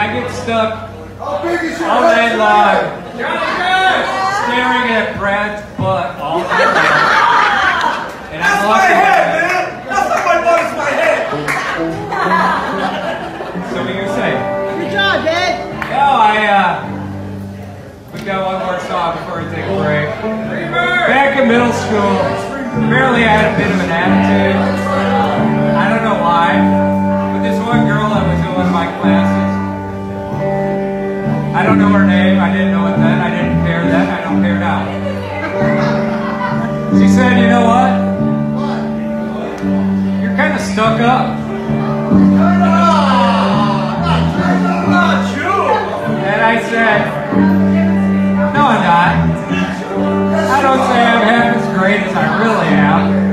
I get stuck How big is your all day long staring at Brad's butt all day long. And I'm That's my head, man. That's not my butt, it's my head. So what you say? Good job, Dad. No, I uh we got one more song before we take a break. Back in middle school, apparently I had a bit of an attitude. I don't know her name, I didn't know it then, I didn't care then, I don't care now. She said, you know what? You're kind of stuck up. And I said, no, I'm not. I don't say I'm half as great as I really am.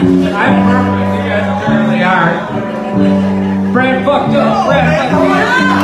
I'm perfect. You guys apparently are. Brad fucked up. Brad fucked up.